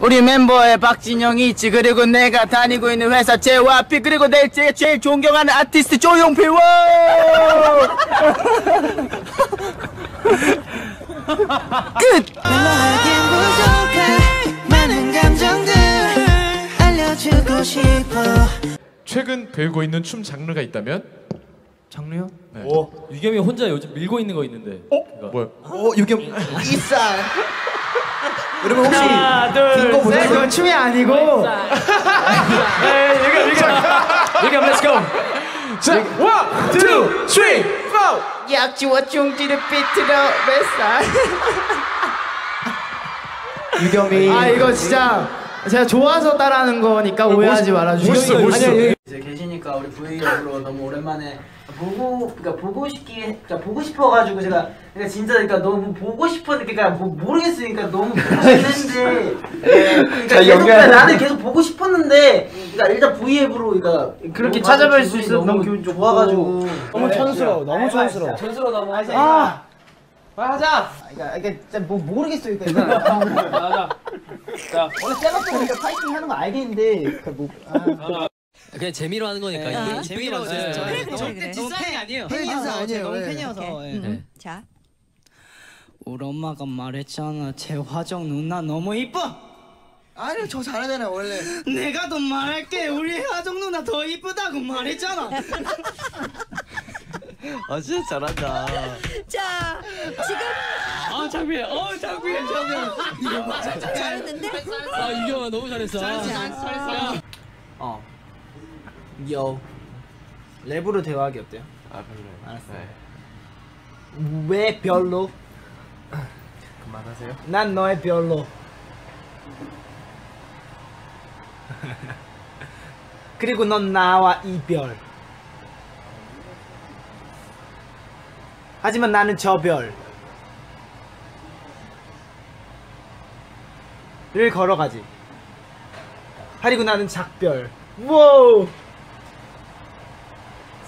우리 멤버의 박진영이 있지 그리고 내가 다니고 있는 회사 JYP 그리고 내 제가 제일 존경하는 아티스트 조용필 워 끝! 너에겐 부족한 많은 감정들 알려주고 싶어 최근 배우고 있는 춤 장르가 있다면? 장르요? 네. 유겸이 혼자 요즘 밀고 있는 거 있는데. 어? 뭐야? 어 유겸 이쌀 여러분 혹시 빈거 보셨어요? 그건 춤이 아니고. 유겸 렛츠 고. 자, 원, 투, 쓰리, 포! 약지와 중지를 비트로 뱃살. 유겸이. 아 이거 진짜 제가 좋아서 따라하는 거니까 오해하지 말아주세요 멋있어, 멋있어. 계시니까 우리 V앱으로 너무 오랜만에 보고 그러니까 보고 싶기 그러니까 보고 싶어가지고 제가 그러니까 진짜 그러니까 너무 보고 싶었는데 그러니까 뭐 모르겠으니까 너무 보고 싶는데 예, 그러니까 자, 계속. 그러니까 나는 계속 보고 싶었는데 그러니까 일단 V앱으로 그러니까 그렇게 찾아뵐 수 있어서 너무 기분. 좋아가지고 너무 촌스러워, 너무 촌스러워. 전수로 너무 하자. 아, 하자. 그러니까 이게 진짜 뭐 모르겠어요 그러니까 하자. 자, 원래 셀럽들은 파이팅 하는 거 알겠는데 그뭐 아. 그냥 재미로 하는 거니까. 이게 재미로 그래, 그래, 그래. 절대 뒷사이 아니에요. 팬이어서 아니에요, 너무 예. 팬이어서 예. 네. 자 우리 엄마가 말했잖아 제 화정 누나 너무 이뻐 아니요 저 잘하잖아요 원래 내가 더 말할게 우리 화정 누나 더 이쁘다고 말했잖아 아 진짜 잘한다. 자, 지금 아 장비에, 어 장비에, 장비에. 잘했는데? 아 유겸아 너무 잘했어. 잘했어. 어 요. 랩으로 대화하기 어때요? 아, 별로예요. 알았어. 네. 왜 별로? 그만하세요. 난 너의 별로 그리고 넌 나와 이별 하지만 나는 저별 를 걸어가지 그리고 나는 작별 와우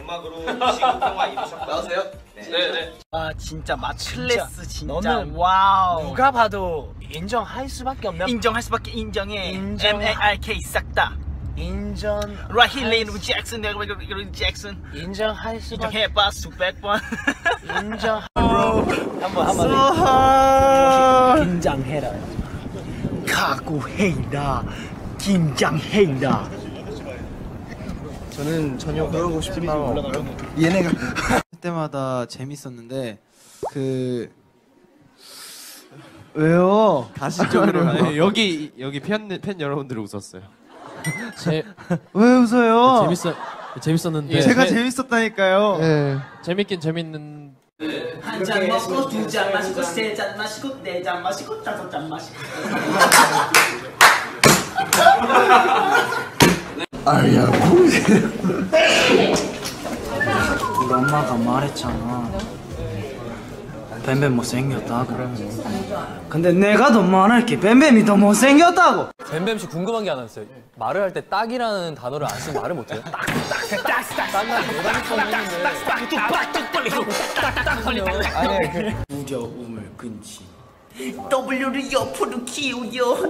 음악으로 시국화가 이루셨다. 나오세요? 네. 아 진짜 맛 클래스 진짜. 너는 와우. 누가 봐도 인정할 수밖에 없는 인정할 수밖에 인정해. 인정. M A R K 싹다. 인정. 라힐 레이브 잭슨 내가 이거 잭슨 인정할 수밖에 인정해봐 수백 번. 인정. 한번 한번. 긴장해라. 각오해라 긴장해라 저는 전혀 그러고 싶은 마음 없고요 얘네가 할 때마다 재밌었는데 그 왜요? 가시적으로. 아니, 여기, 여기 팬, 팬 여러분들이 웃었어요. 제, 왜 웃어요? 재밌어 재밌었는데. 제가 재밌었다니까요 재밌긴 재밌는. 한 잔 먹고 두 잔 마시고 세 잔 마시고 네 잔 마시고 다섯 잔 마시고 우리 엄마가 말했잖아 뱀뱀 못생겼다 그래 근데 내가 더 말할게 뱀뱀이 더 못생겼다고 뱀뱀 씨 궁금한 게 하나 있어요. 말을 할 때 딱이라는 단어를 안 쓰면 말을 못해요?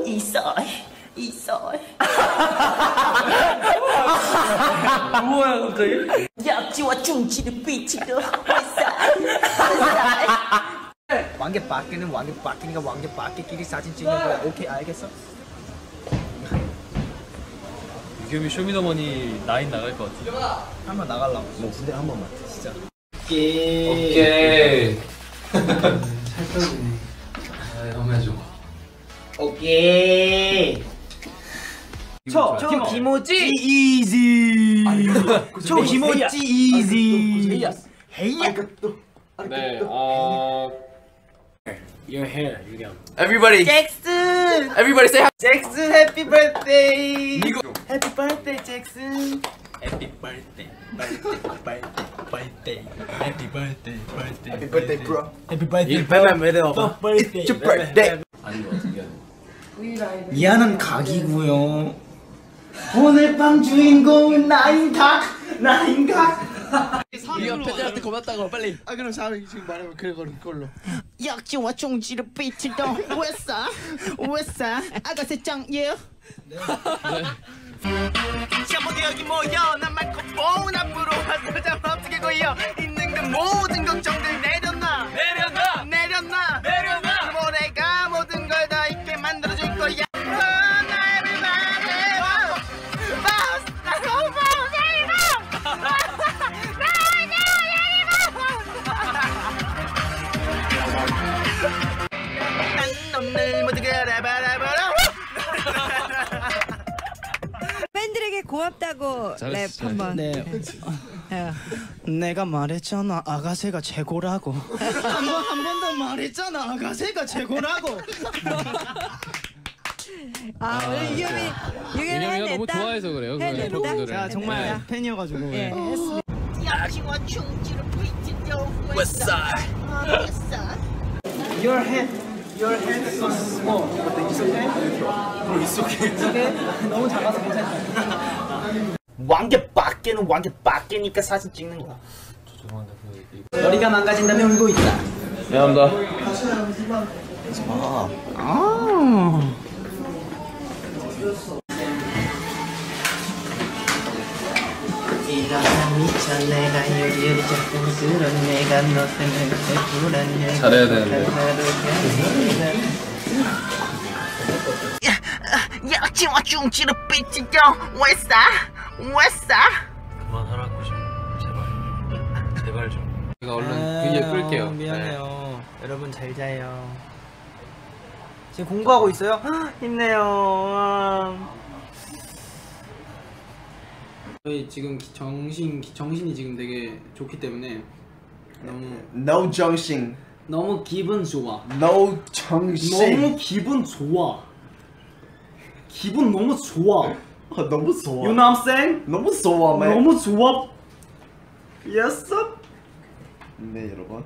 이살 이살 뭐야 갑자기? 약지와 중지를 이살 이살 왕개 밖에는 왕개 밖이니까 왕개 밖에끼리 사진 찍는 거야. 오케이 알겠어? 유겸이 쇼미더머니 나인 나갈 것 같아. 한번 나가려고. 뭐 근데 한 번만. 진짜. 오케이. 오케이 초, 초 기모지 이지 초 기모지 이지 헤이야 네, 어. Your hair 유경 Everybody, 잭슨 everybody say hi. 잭슨 해피 버스데이 해피 버스데이 잭슨 해피 birthday, birthday, birthday, happy birthday, birthday, Happy birthday, bro. happy birthday, bro. birthday, It's your birthday. 미안한 각이고요. 오늘 밤 주인공은 나인 각, 나인 각. 우리가 팬들한테 고맙다고 빨리. 아 그럼 자면 지금 말하면 그래 그걸로. 약지와 중지를 비치도 왜싸 왜싸 아가새 짱예 자 고맙다고 랩 한번. 네. 해요. 내가 말했잖아 아가새가 최고라고. 한번 한 번 더 말했잖아 아가새가 최고라고. 아 오늘 유겸이 유겸이 해냈다. 너무 좋아해서 그래요. 그 해냈다. 제가 정말 팬이어가지고. 예, 했습니다. 약지와 중지를 비치도 왜싸 왜싸 Your head, your head is so small. But it's okay. It's okay. It's okay. 너무 작아서 괜찮아. 왕개 밖에는 왕개 밖이니까 사진 찍는 거야. 머리가 망가진다면 울고 있다. 잘해야 되는데. 약지와 중지를 비치도 왜싸 왜싸 그만하라고 좀 제발 제발 좀. 제가 얼른 끌게요. 아, 네. 미안해요. 여러분 잘 자요. 지금 공부하고 있어요? 힘내요. 저희 지금 기- 정신 기- 정신이 지금 되게 좋기 때문에 너무 No 정신. 너무 기분 좋아. No 정신. 너무 기분 좋아. 기분 너무 좋아. 아, 너무 좋아. You know what I'm saying? 너무 좋아, man. 너무 좋아. Yes. sir. 네, 여러분.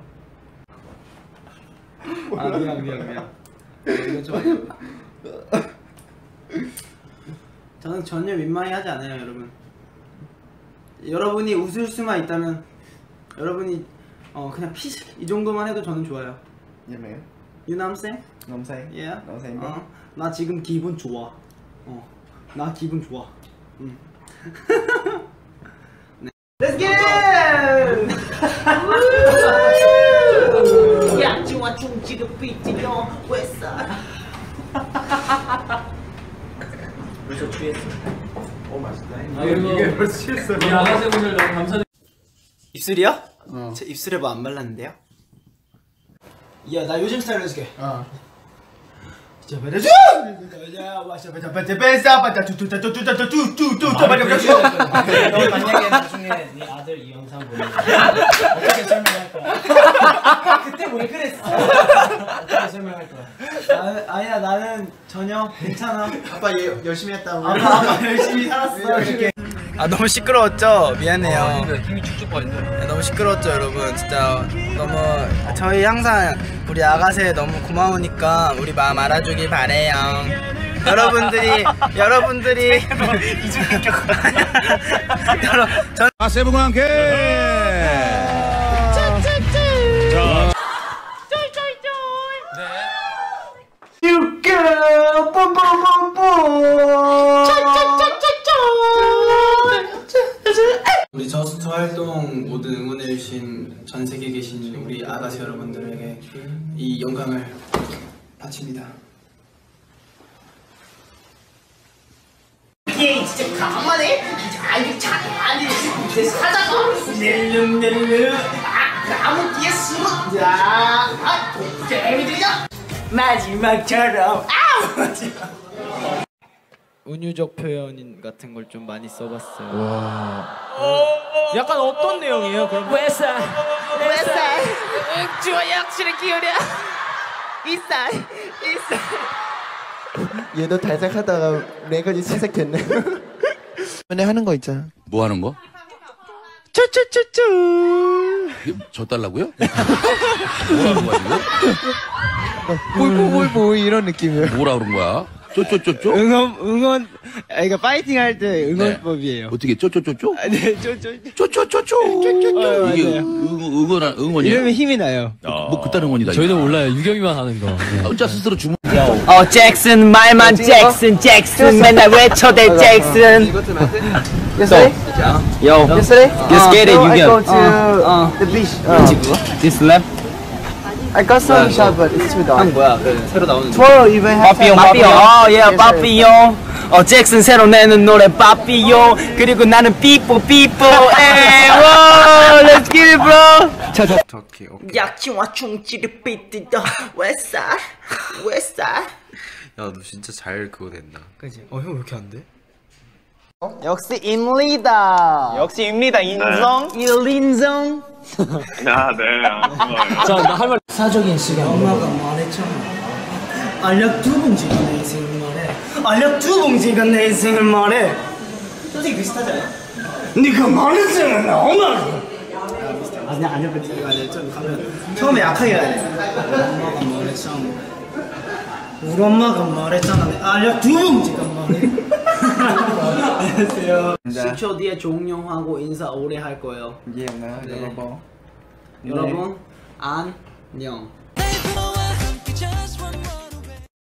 아 미안 미안 미안. 좀. 저는 전혀 민망해하지 않아요, 여러분. 여러분이 웃을 수만 있다면 여러분이 어 그냥 피식 이 정도만 해도 저는 좋아요. What I'm saying, bro? 어, 나 지금 기분 좋아. 어. 나 기분 좋아. 응. 네. Let's get it! 양지와 중지가 삐지려 왜싸 벌써 취했어. 어 맛있다. 아, 이게 벌써 취했어. 이 아가씨분들 너무 감사. 입술이요? 어. 제 입술에 뭐 안 발랐는데요? 야 나 요즘 스타일 해줄게. 어. 너 만약에 나중에 네 아들 이 영상 보면 어떻게 설명할 거야? 그때 왜 그랬어? 어떻게 설명할 거야? 나는 아니야 나는 전혀 괜찮아. 아빠 얘 열심히 했다고. 아빠 아빠 열심히 살았어. 이렇게. 아 너무 시끄러웠죠? 미안해요. 힘이 쭉쭉 빠진다. 네, 너무 시끄러웠죠 여러분 진짜 너무 저희 항상 우리 아가새 너무 고마우니까 우리 마음 알아주길 바래요 여러분들이 여러분들이. 여러 전 우리 저스트 활동 모든 응원해주신 전 세계에 계신 우리 아가씨 여러분들에게 이 영광을 바칩니다. 얘 진짜 가만해 아이 장난이 내 사자가 낼름낼름. 아 나무 뒤에 숨어. 야아 개미들이야. 마지막처럼. 아우 운유적 표현 같은 걸 좀 많이 써봤어요. 약간 어떤 내용이에요? 그럼 왜싸 왜 싸 주어 약실을 기울여 이쌀 이쌀 얘도 달색하다가 레거지 채색 됐네. 맨날 하는 거 있잖아. 뭐 하는 거? 저 달라고요? 뭐라는 거야 지금? 뽀뽀뽀뽀 이런 느낌이에요. 뭐라 그런 거야? 쪼쪼쪼쪼? 응원 응원 아 이거 파이팅 할 때 응원법이에요. 어떻게 쪼쪼쪼쪼? 네, 쪼쪼. 쪼쪼쪼쪼. 어, 이게 맞아요. 응, 응원 응원이야? 이러면 힘이 나요. 뭐 그딴 응원이다. 저희는 몰라요. 유겸이만 하는 거. 네. 혼자 스스로 주문. 어 잭슨 말만 잭슨 잭슨 맨날 외쳐대 잭슨 Yesterday? Yo Yesterday? Let's get it, so I you go get to the beach. Uh, This lap I got some shot, but it's too dark. 뭐야? 그 새로 나오는 Tomorrow may have 빠삐용 빠삐용. 어예 빠삐용. 어 잭슨 새로 내는 노래 빠삐용. 그리고 나는 삐뽀 삐뽀. 에워 Let's get it bro. 약치와 충치를 삐뜨다 웨스사 웨스사 야너 진짜 잘 그거 된다. 그지? 어 형 왜 이렇게 안 돼? 역시 임리다. 역시 입니다 인성? 일인성. 자나 할 말. 사적인 시간. 엄마가 말했잖아. 알약 두 봉지가 내 인생을 말해. 알약 두 봉지가 내 인생을 말해. 솔직히 비슷하지 않아? 네가 말했잖아 나 엄마 아 알약 뱉지 아니 좀 가면 처음에 약하게 해야 돼. 엄마가 말했잖아. 우리 엄마가 말했잖아. 내 알약 두 봉지가 말해 안녕하세요. 10초 뒤에 종영하고 인사 오래 할 거예요. 예, 나 여러분. 여러분 안녕. 날 보아